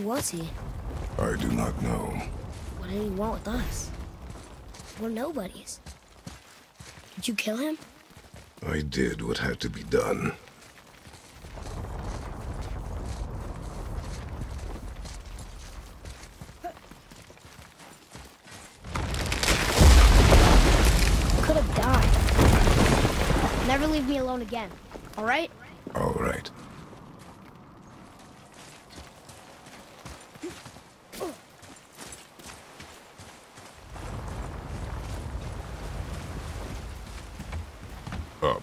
Who was he? I do not know. What did he want with us? We're nobodies. Did you kill him? I did what had to be done. Could have died. Never leave me alone again, all right? All right. Up.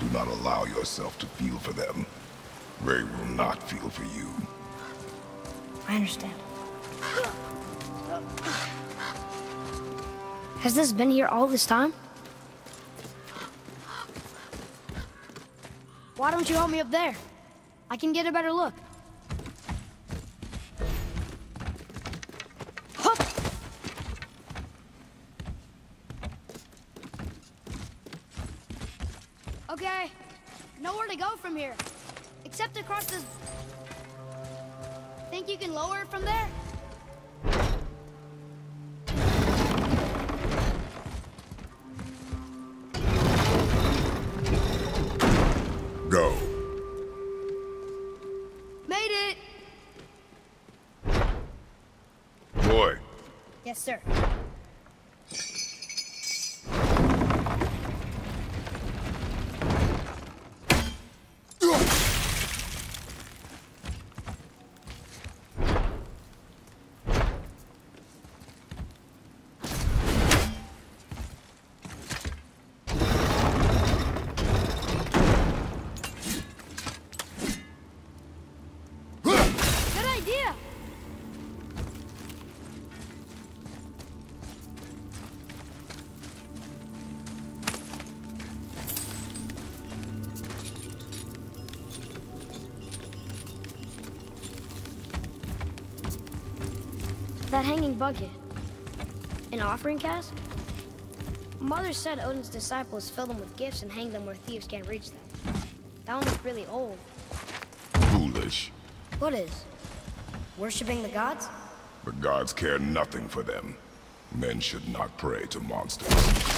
Do not allow yourself to feel for them. Ray will not feel for you. I understand. Has this been here all this time? Why don't you help me up there? I can get a better look. Hup! Okay, nowhere to go from here. Except across this... Think you can lower it from there? Go. Made it! Boy, Yes, sir. Hanging bucket. An offering cask? Mother said Odin's disciples fill them with gifts and hang them where thieves can't reach them. That one looks really old. foolish. What is? Worshipping the gods? The gods care nothing for them. Men should not pray to monsters.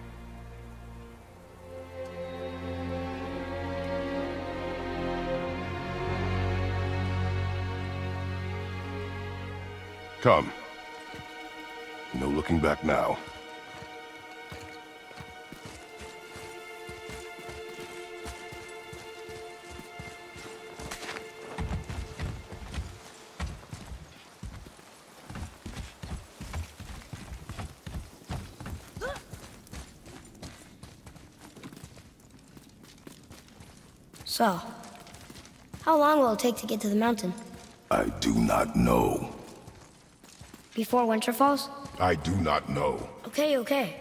Come. No looking back now. So, how long will it take to get to the mountain? I do not know. Before winter falls? I do not know. Okay, okay.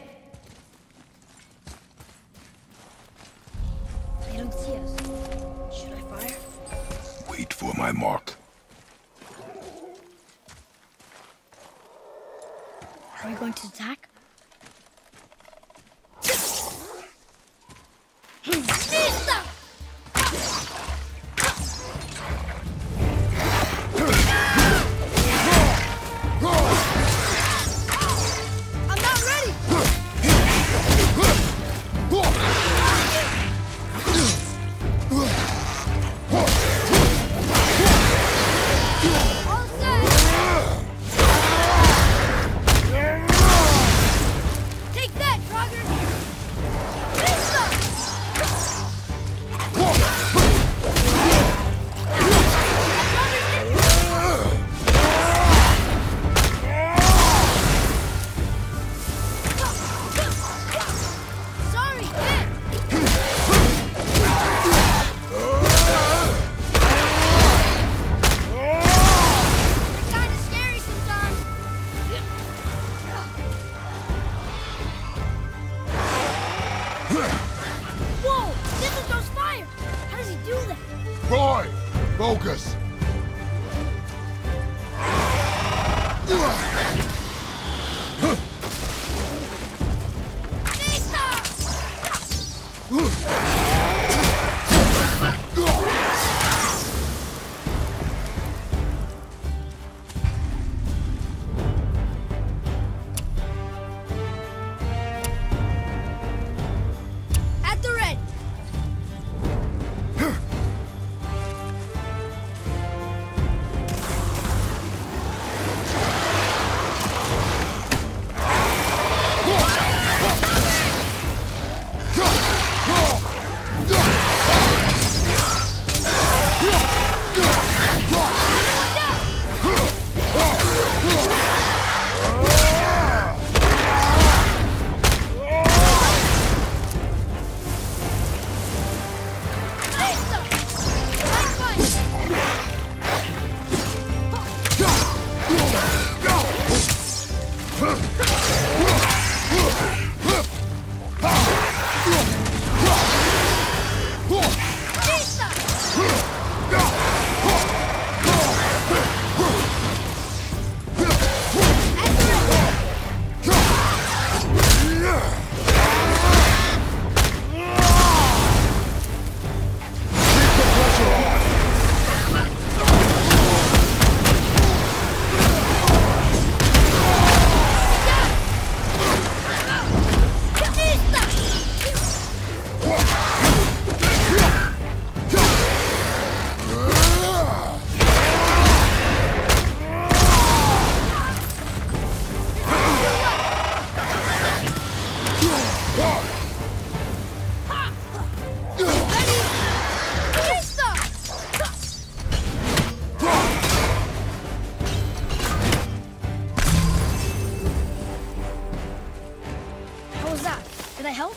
Did I help?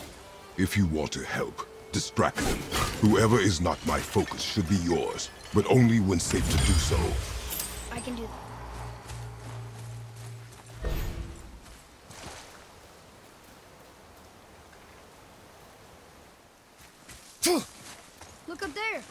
If you want to help, distract them. Whoever is not my focus should be yours, but only when safe to do so. I can do that. Look up there.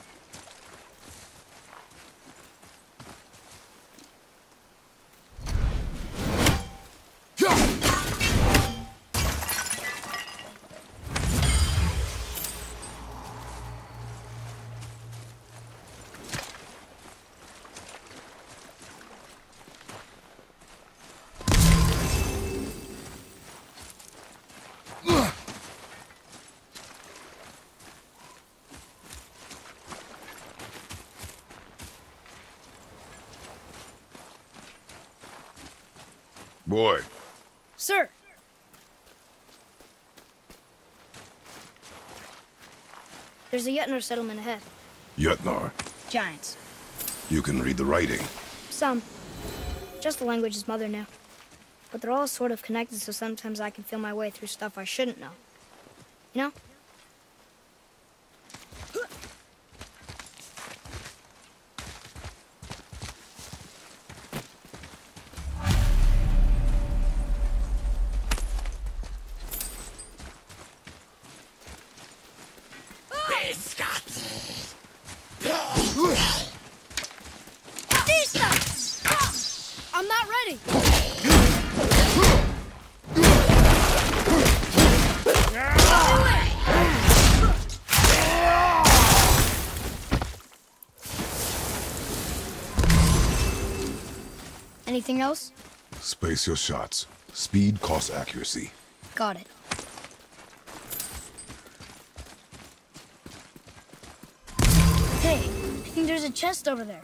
Boy. Sir. There's a Jötnar settlement ahead. Jötnar. Giants. You can read the writing. Some. Just the language his mother knew. But they're all sort of connected, so sometimes I can feel my way through stuff I shouldn't know. You know? I'm not ready. Anything else? Your shots. Speed costs accuracy. Got it. Hey, I think there's a chest over there.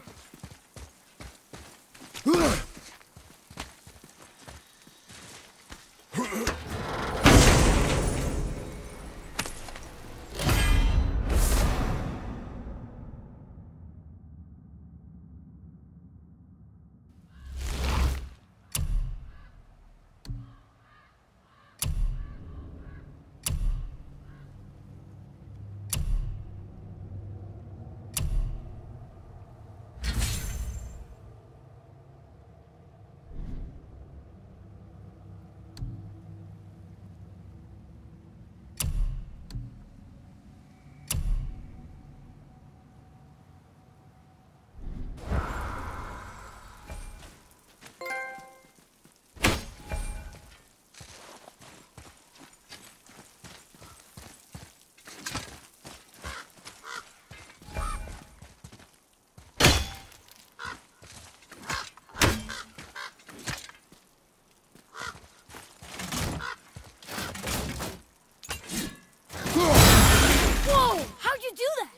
Whoa! How'd you do that?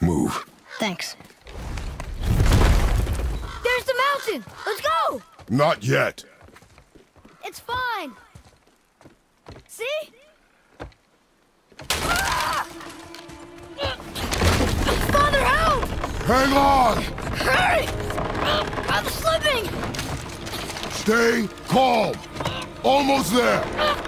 Move. Thanks. There's the mountain! Let's go! Not yet. It's fine. See? Ah! Father, help! Hang on! Hurry! I'm slipping! Stay calm. Almost there.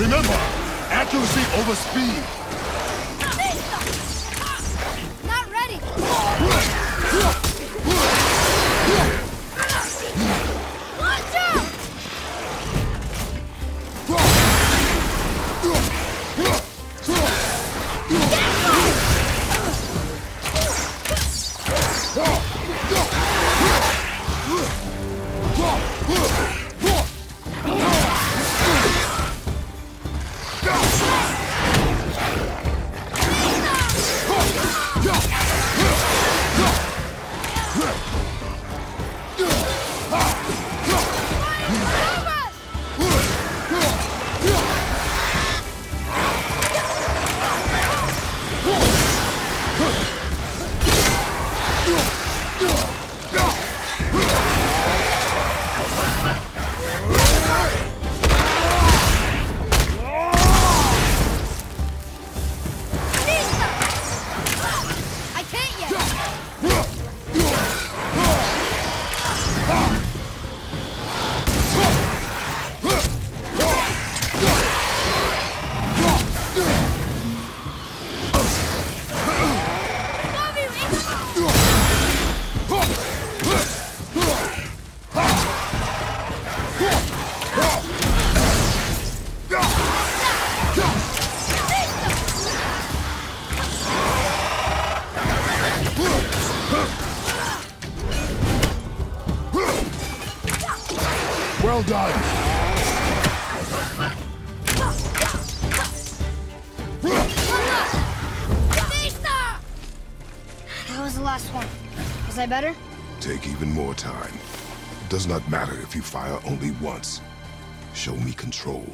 Remember, accuracy over speed. Not ready! Done! That was the last one. Was I better? Take even more time. It does not matter if you fire only once. Show me control.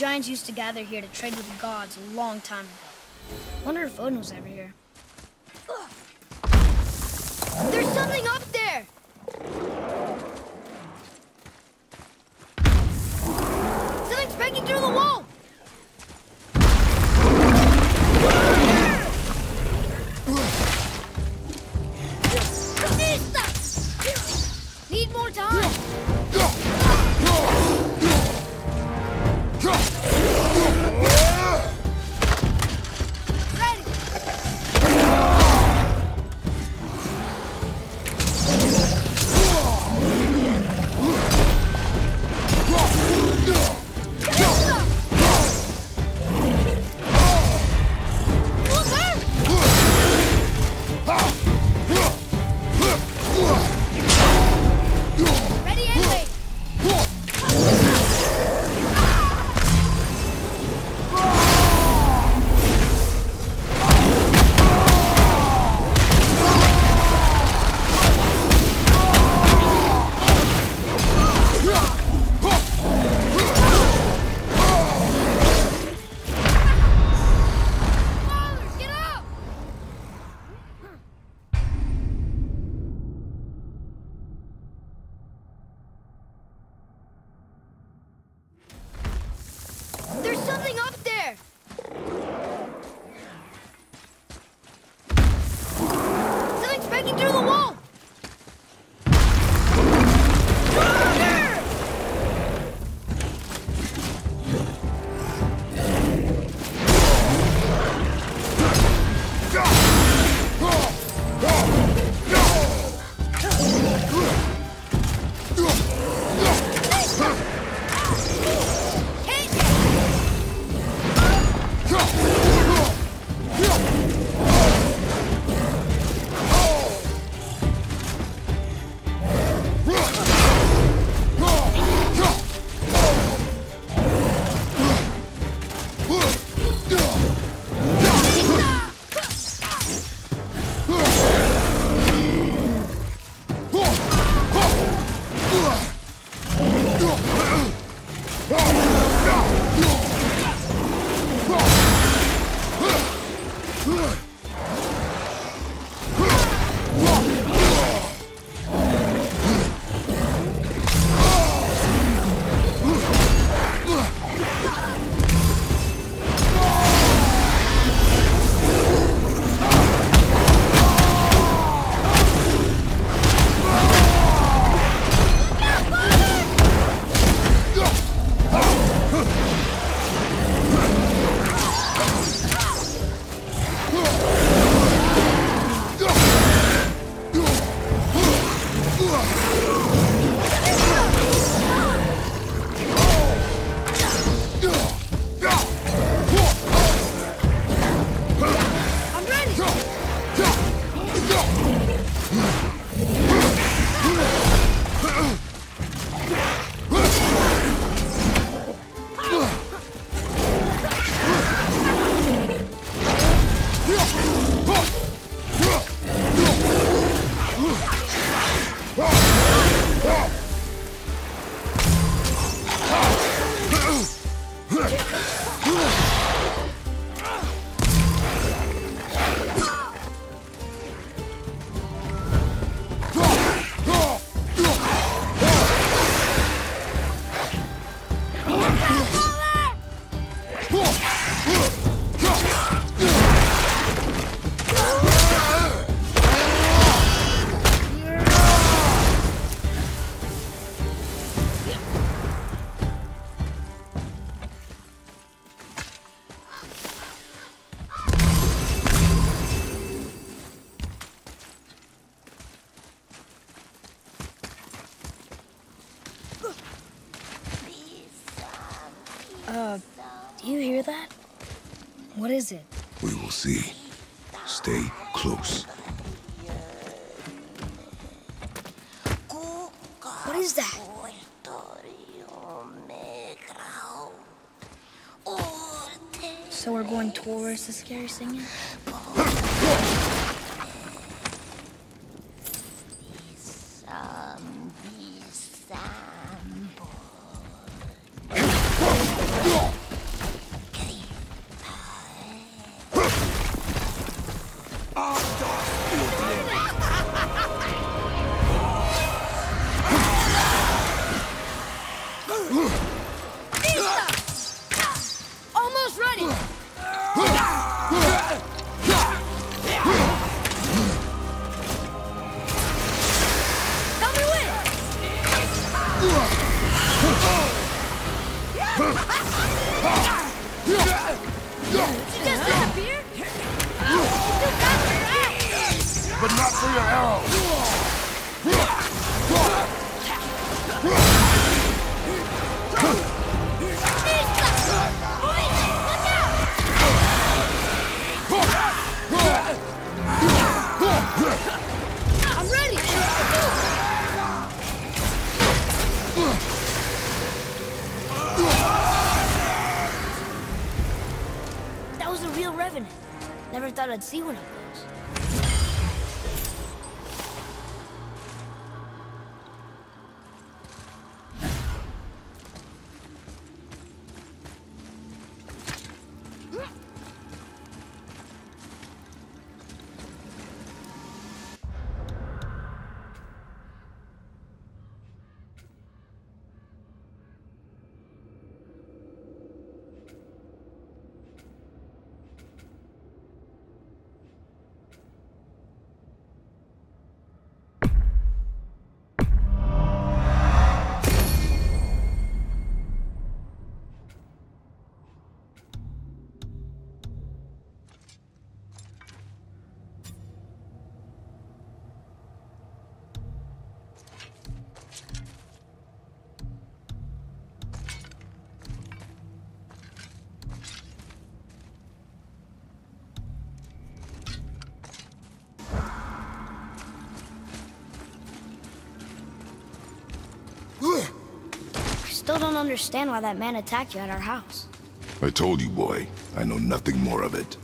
Giants used to gather here to trade with the gods a long time ago. Wonder if Odin was ever here. Towards the scary singing? I'd see one of understand why that man attacked you at our house. I told you, boy. I know nothing more of it.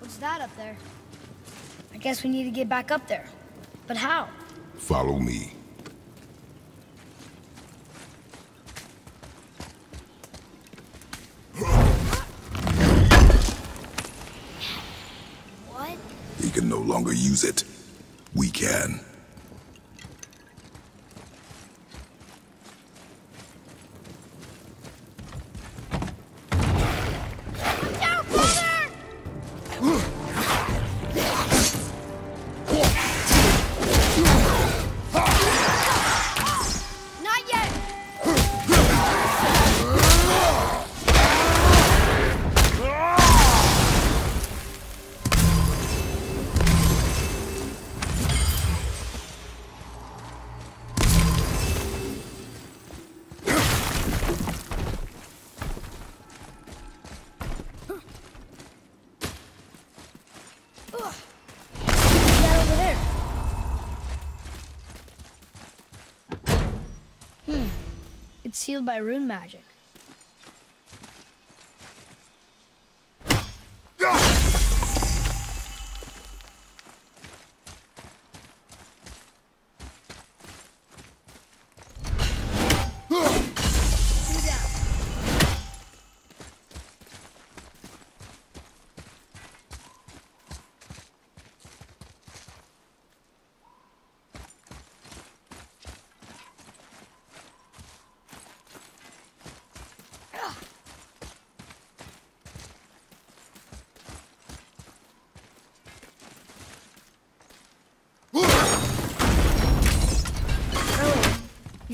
What's that up there? I guess we need to get back up there. But how? Follow me. By rune magic. Two down. Earlier, you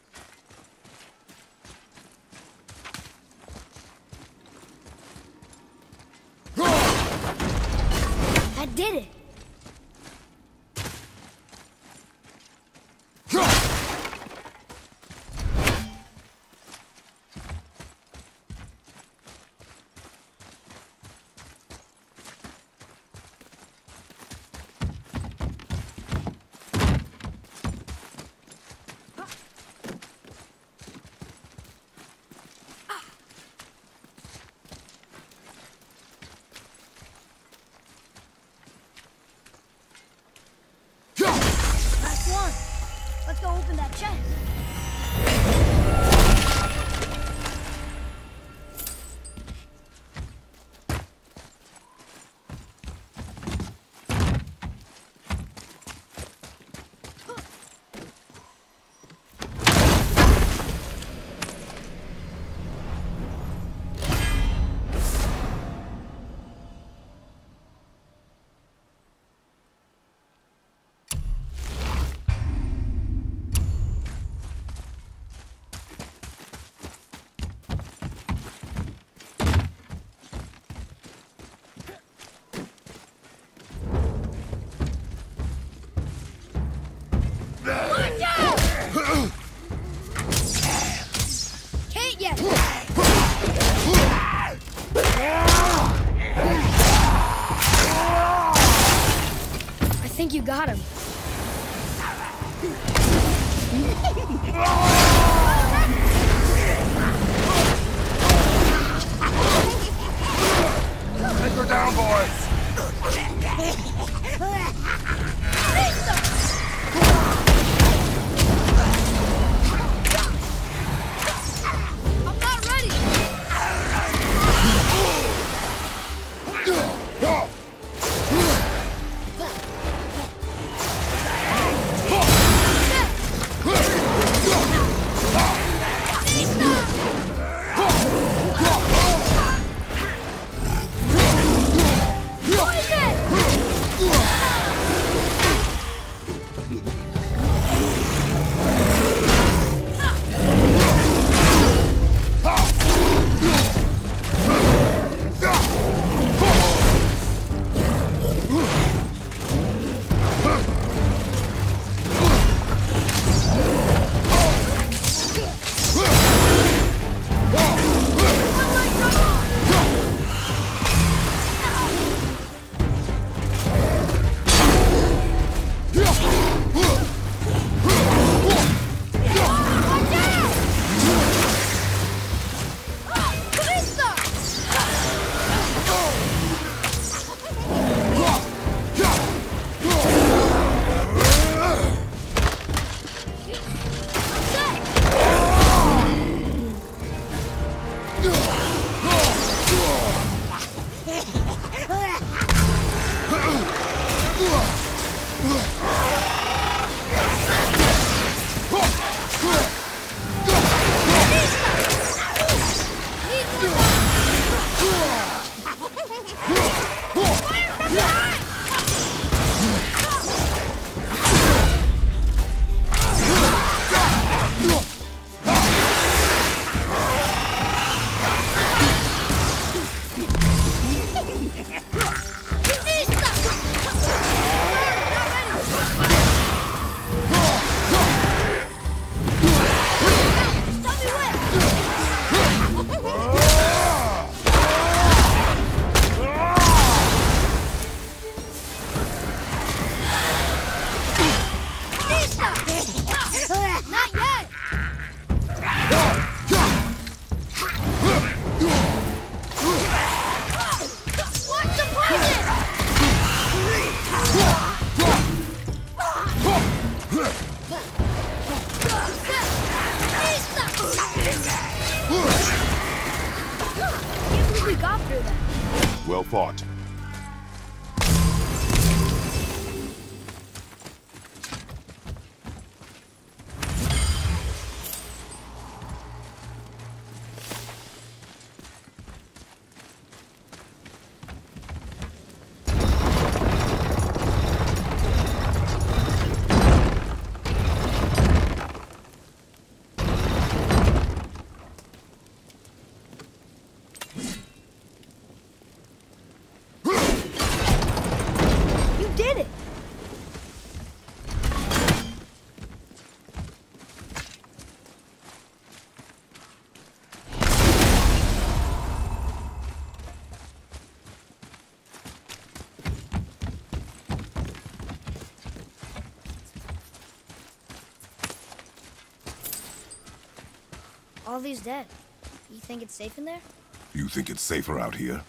Think you got him. All these dead. You think it's safe in there? You think it's safer out here?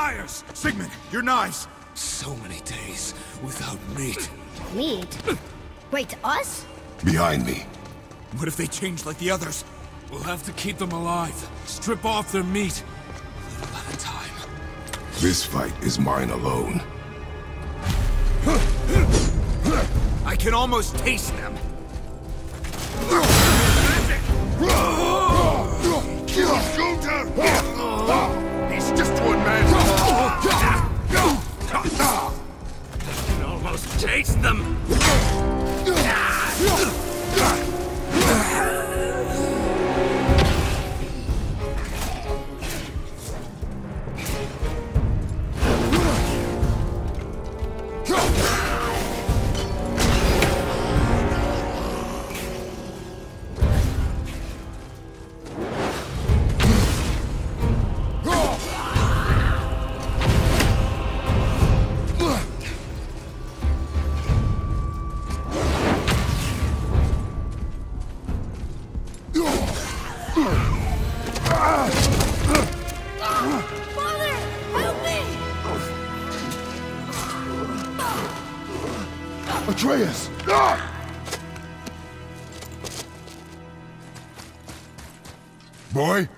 Start the fires! Sigmund, your knives! So many days without meat. Meat? Wait, us? Behind me. What if they change like the others? We'll have to keep them alive. Strip off their meat. A little at a time. This fight is mine alone. I can almost taste them. Boy?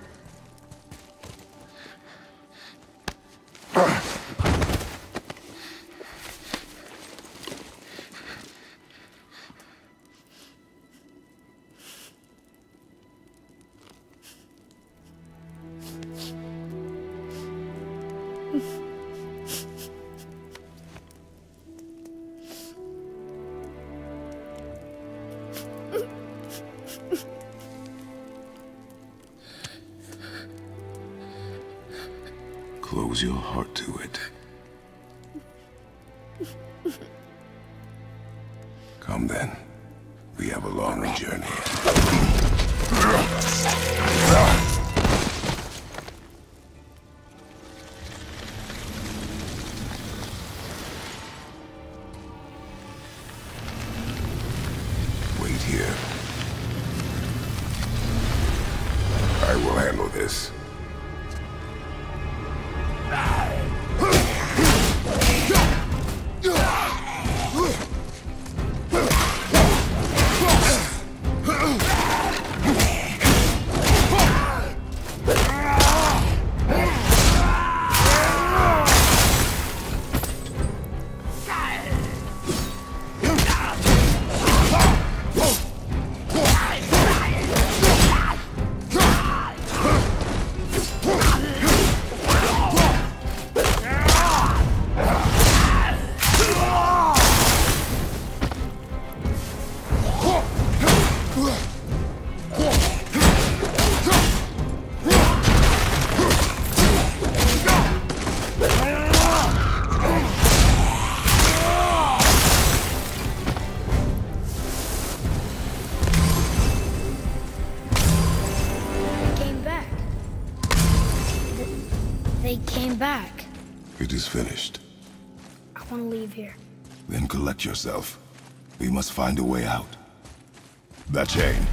Is finished. I want to leave here. Then collect yourself. We must find a way out. That chain.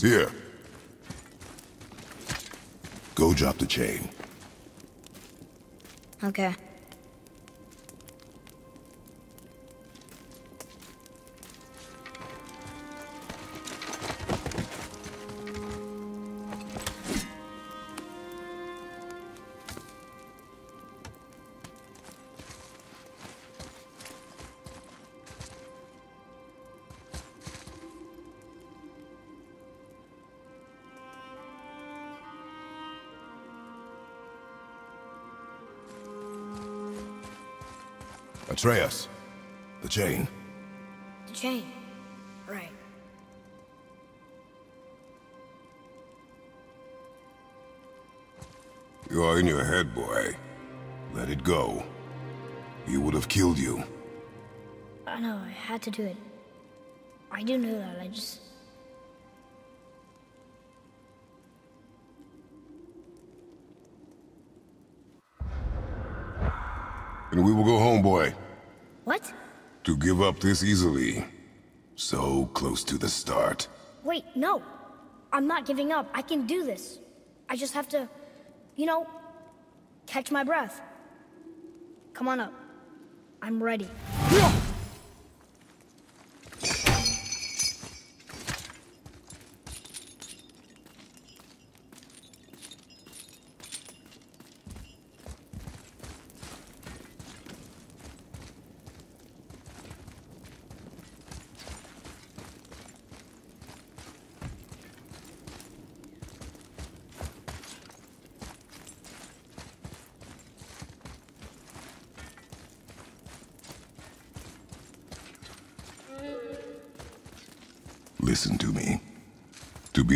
Here. Go drop the chain. Okay. Atreus, the chain. The chain. Right. You are in your head, boy. Let it go. He would have killed you. I know, I had to do it. I do know that, I just... And we will go home, boy. To give up this easily. So close to the start. Wait, no. I'm not giving up. I can do this. I just have to, you know, catch my breath. Come on up. I'm ready. Listen to me. To be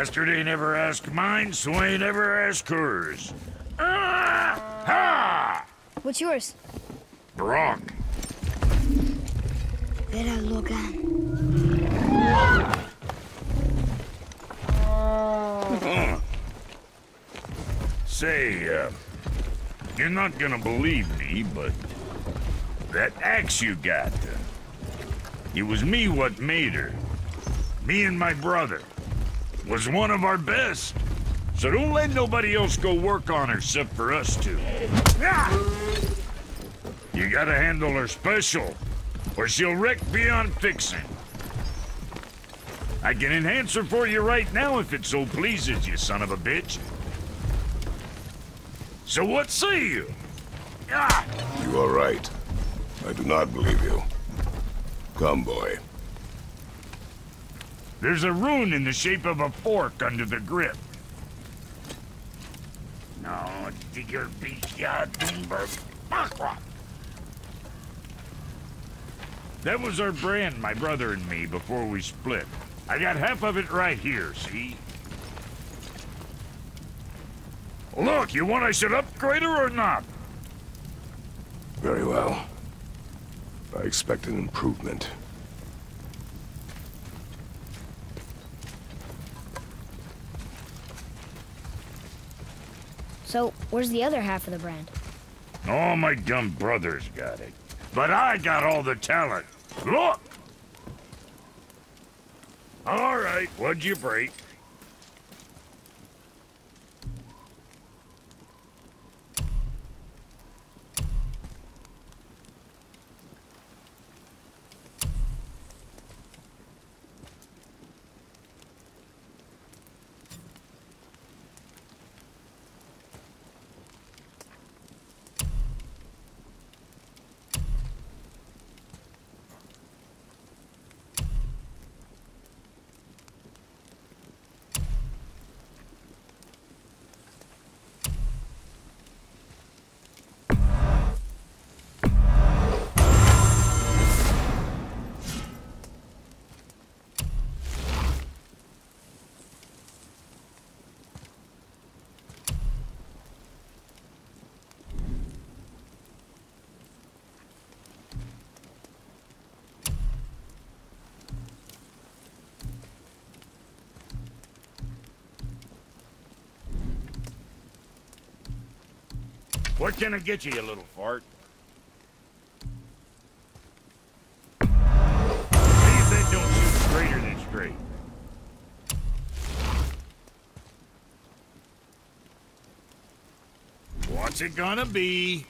Bastard ain't ever asked mine, so ain't ever asked hers. Ah! Ha! What's yours? Brok. Vera Logan. Say, uh, you're not gonna believe me, but that axe you got, uh, It was me what made her. Me and my brother. Was one of our best. So don't let nobody else go work on her except for us two. You gotta handle her special, or she'll wreck beyond fixing. I can enhance her for you right now if it so pleases you, son of a bitch. So what say you? You are right. I do not believe you. Come, boy. There's a rune in the shape of a fork under the grip. No, digger beach ya Doomberg Bakra. That was our brand, my brother and me, before we split. I got half of it right here, see? Look, you want I should upgrade her or not? Very well. I expect an improvement. So, where's the other half of the brand? All my dumb brothers got it. But I got all the talent. Look! All right, what'd you break? What can I get you, you little fart? If that don't shoot straighter than straight. What's it gonna be?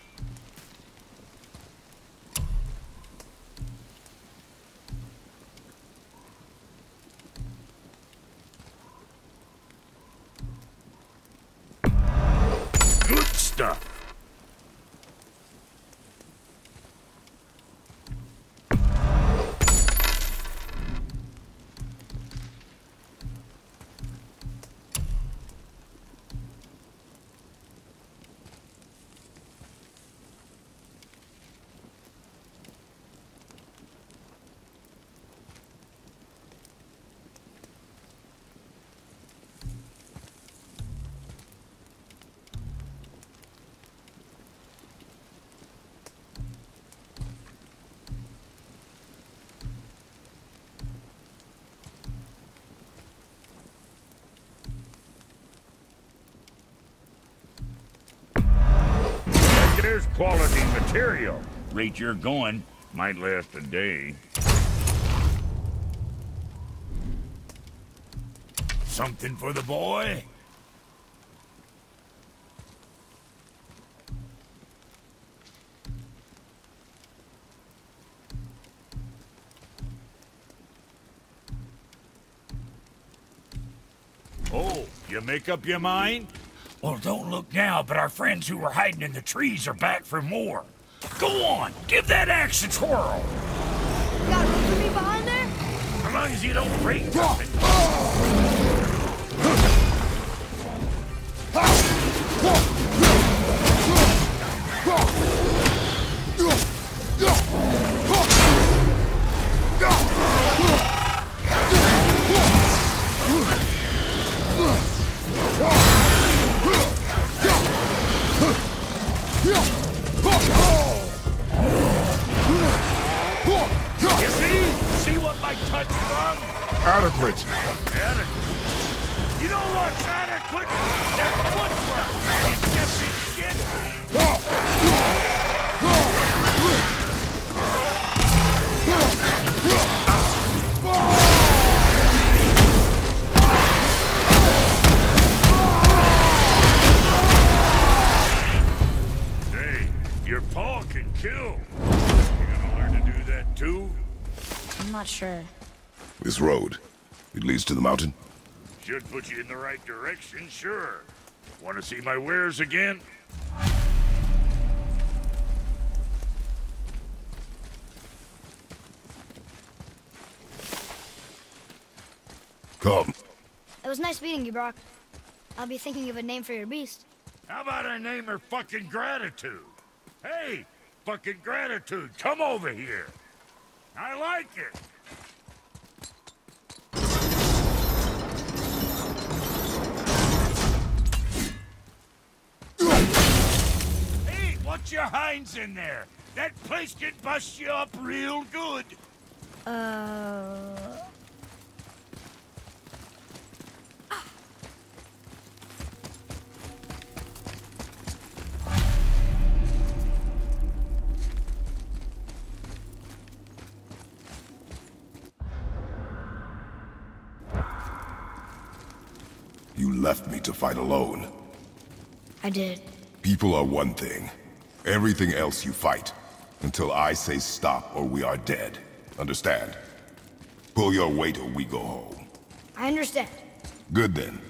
There's quality material. Rate you're going might last a day. Something for the boy? Oh, you make up your mind? Well, don't look now, but our friends who were hiding in the trees are back for more. Go on, give that axe a twirl. Got room for me behind there? As long as you don't break nothing. Your paw can kill. You gonna learn to do that too? I'm not sure. This road, it leads to the mountain? Should put you in the right direction, sure. Want to see my wares again? Come. It was nice meeting you, Brok. I'll be thinking of a name for your beast. How about I name her fucking Gratitude? Hey, fucking Gratitude, come over here. I like it. Hey, what's your hinds in there? That place can bust you up real good. Uh... Left me to fight alone. I did. People are one thing. Everything else you fight. Until I say stop or we are dead. Understand? Pull your weight or we go home. I understand. Good then.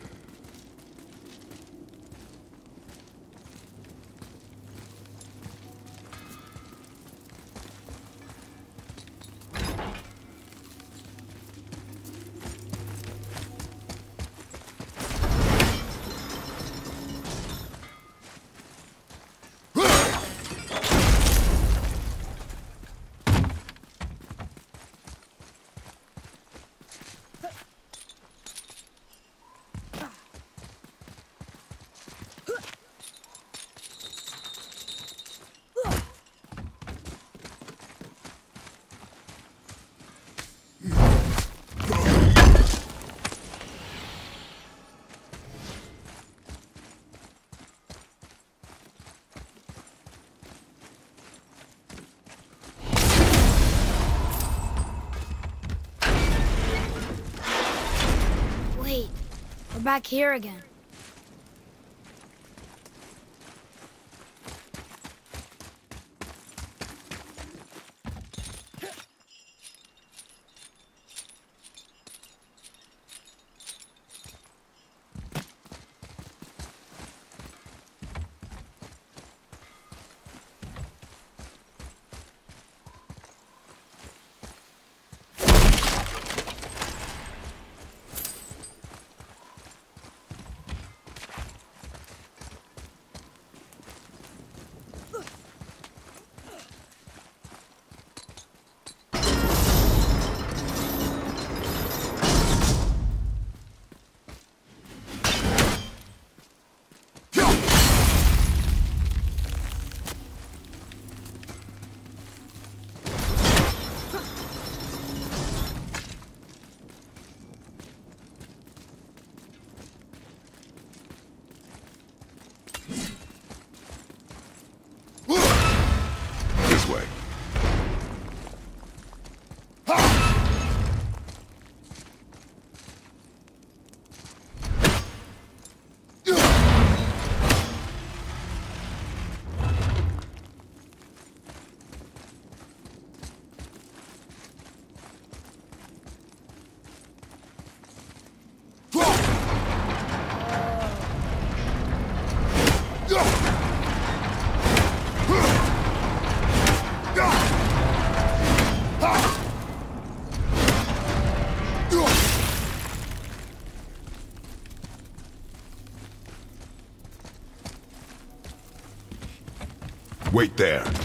Back here again. Wait there.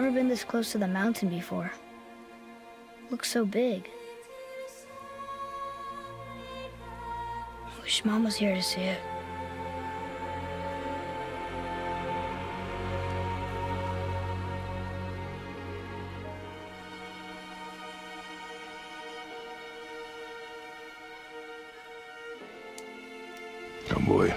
Never been this close to the mountain before. Looks so big. Wish Mom was here to see it. Come, boy.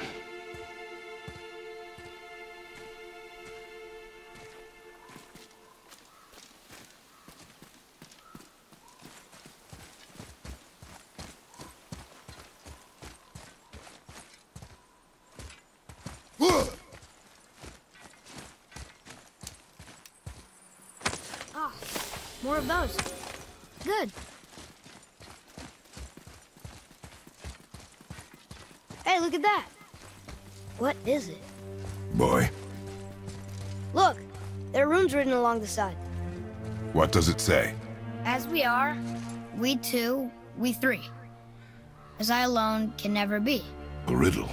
More of those. Good. Hey, look at that. What is it? Boy, Look, there are runes written along the side. what does it say? As we are, we two, we three. As I alone can never be. A riddle.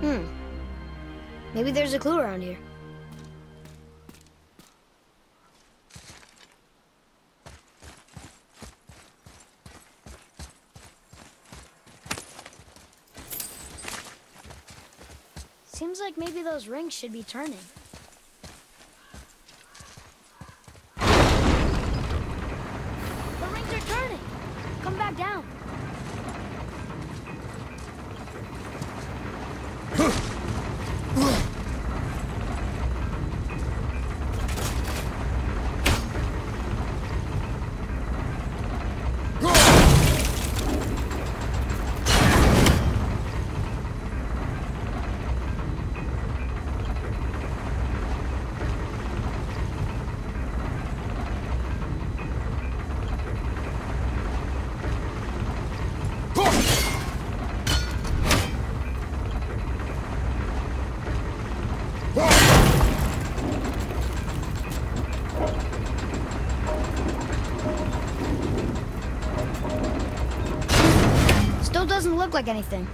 Hmm. Maybe there's a clue around here. Seems like maybe those rings should be turning. The rings are turning! Come back down. Still doesn't look like anything.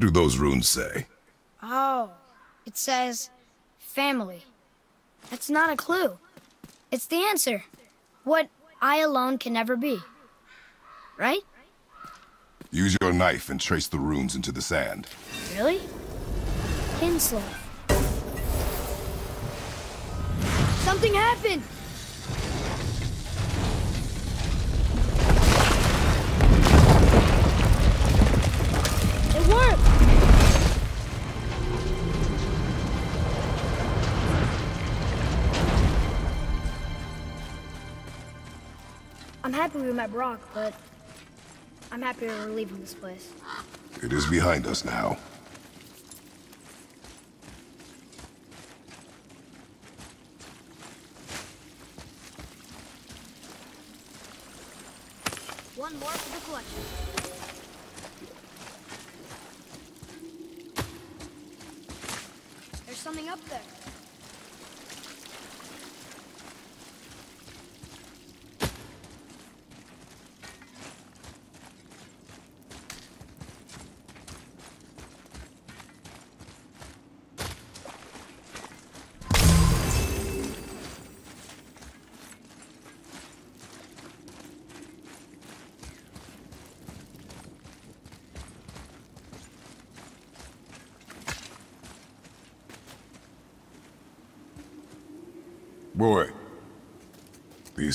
What do those runes say? Oh, it says family. That's not a clue. It's the answer. What I alone can never be. Right? Use your knife and trace the runes into the sand. Really? Kinslow. Something happened! Happy we met Brok, but I'm happier we're leaving this place. It is behind us now. One more for the collection. There's something up there. Boy,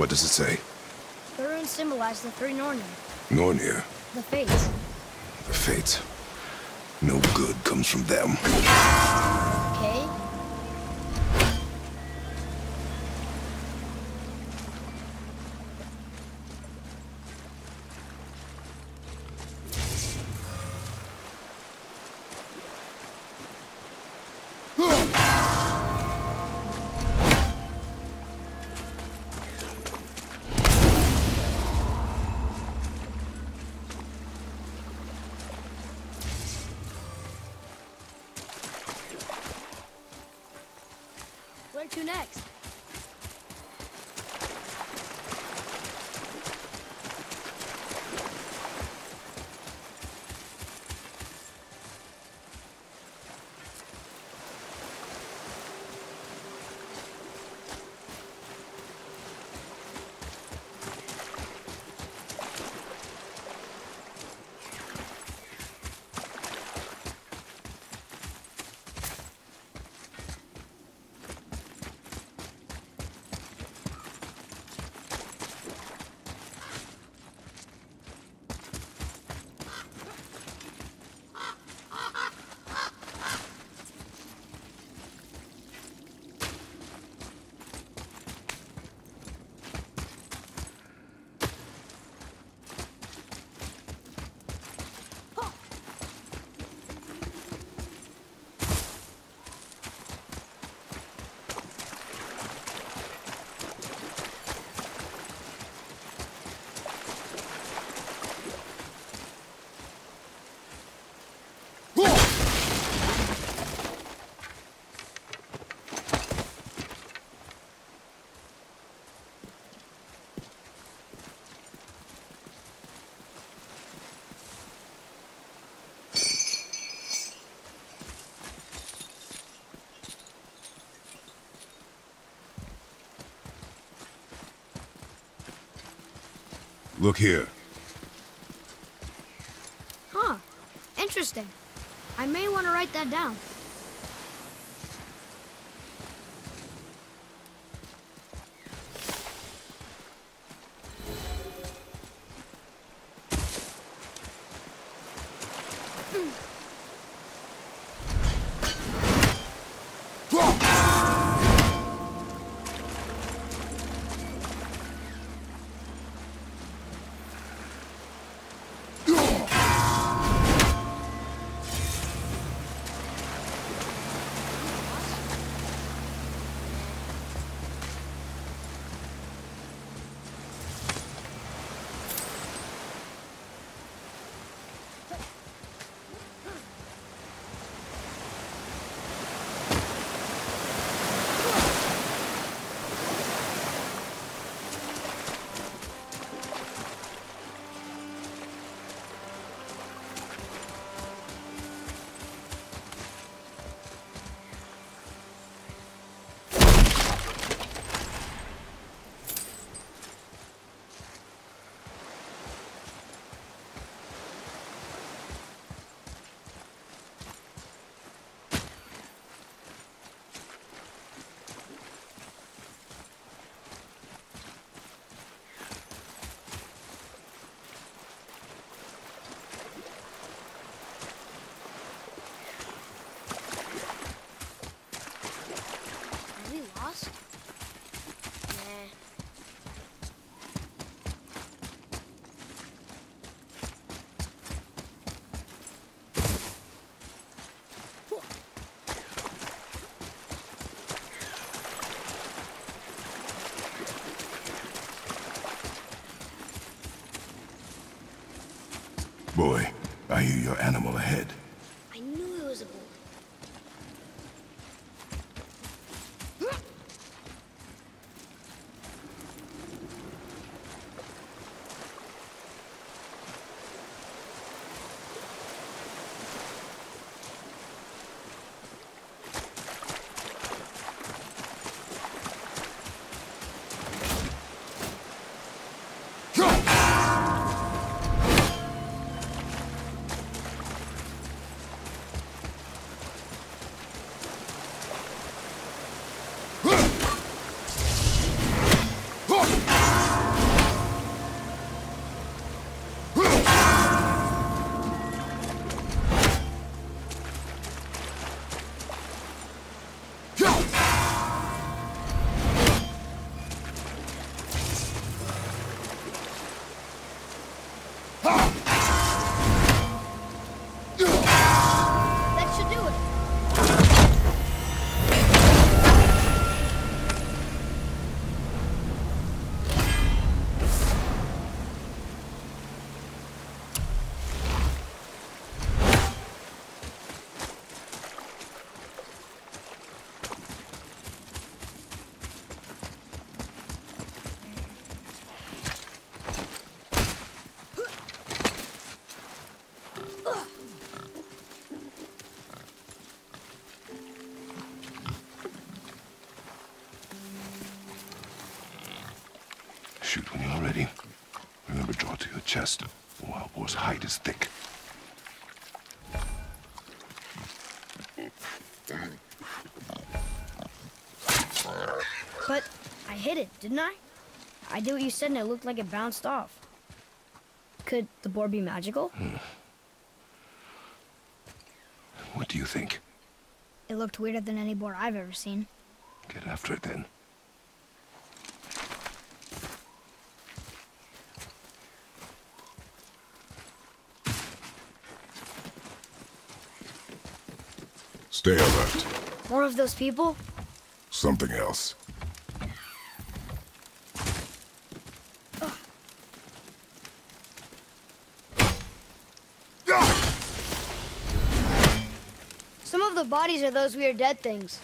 What does it say? The runes symbolize the three Nornir, Nornir. the Fates. The Fates. No good comes from them. Look here. Huh. Interesting. I may want to write that down. Boy, I hear your animal ahead. Boar's hide is thick. But I hit it, didn't I? I did what you said and it looked like it bounced off. Could the boar be magical? What do you think? It looked weirder than any boar I've ever seen. Get after it then. Stay alert. More of those people? Something else. Some of the bodies are those weird dead things.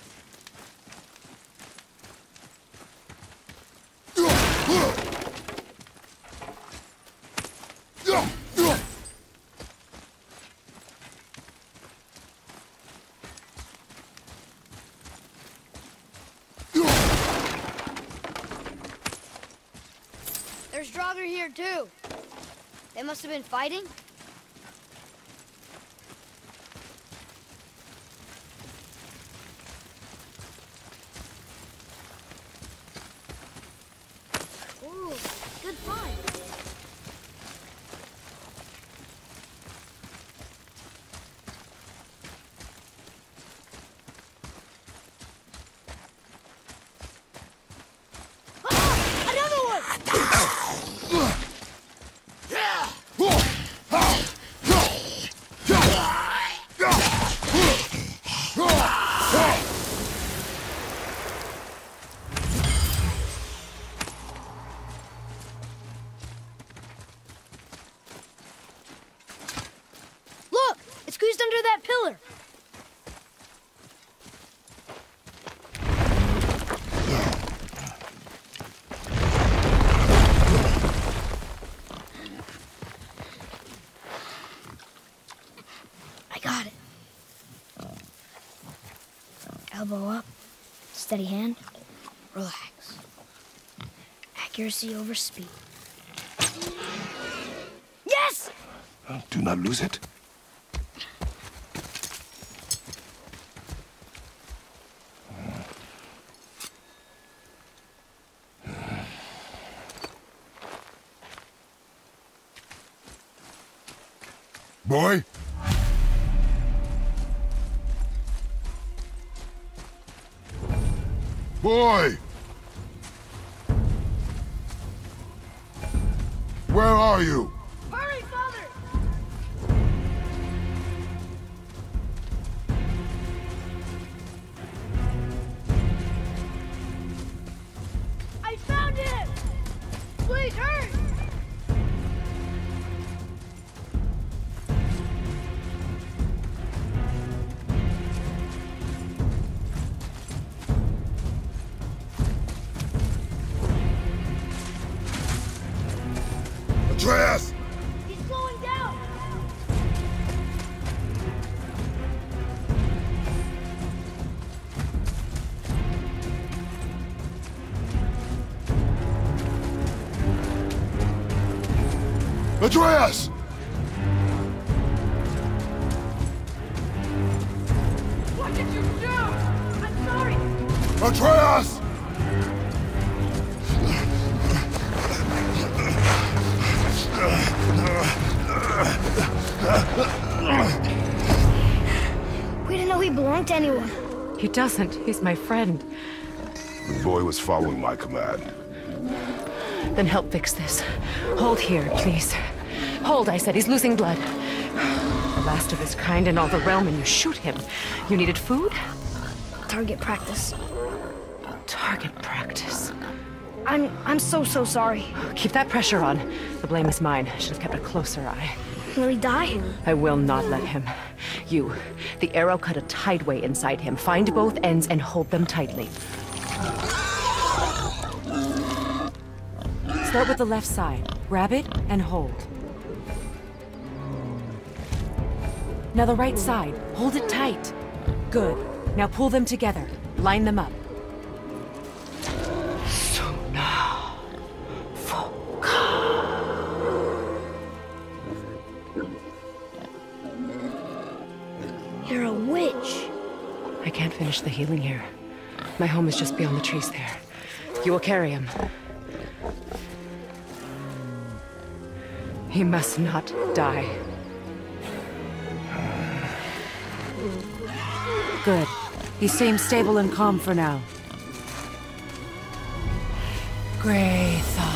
do? They must have been fighting? Steady hand, relax. Accuracy over speed. Yes! Uh, do not lose it. Doesn't. He's my friend. The boy was following my command. Then help fix this. Hold here, please. Hold, I said. He's losing blood. The last of his kind in all the realm, and you shoot him. You needed food? Target practice. Target practice. I'm I'm so so sorry. Keep that pressure on. The blame is mine. I should have kept a closer eye. Will he die? I will not let him. You, the arrow cut a tideway inside him. Find both ends and hold them tightly. Start with the left side. Grab it and hold. Now the right side. Hold it tight. Good. Now pull them together. Line them up. Finish the healing here. My home is just beyond the trees there. You will carry him. He must not die. Good. He seems stable and calm for now. Graythaw. This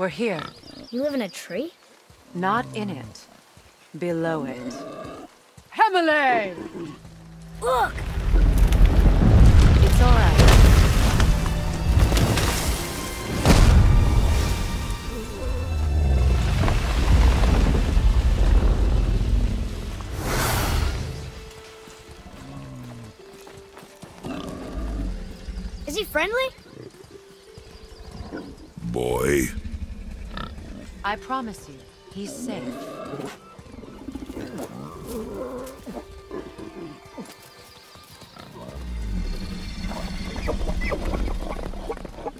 We're here. You live in a tree? Not in it. Below it. Hemele! Look! It's all right. Is he friendly? Boy, I promise you, he's safe.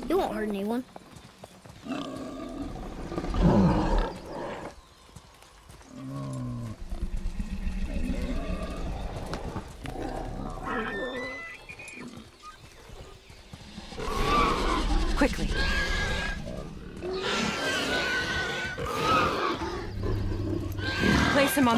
You won't hurt anyone. Quickly. Place him on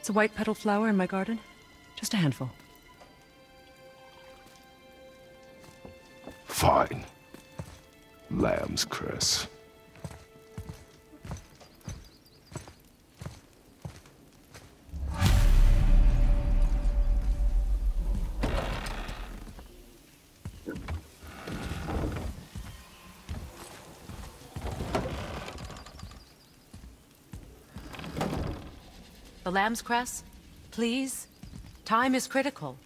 It's a white petal flower in my garden. Just a handful. Fine. Lamb's cress. The lamb's cress? Please? Time is critical.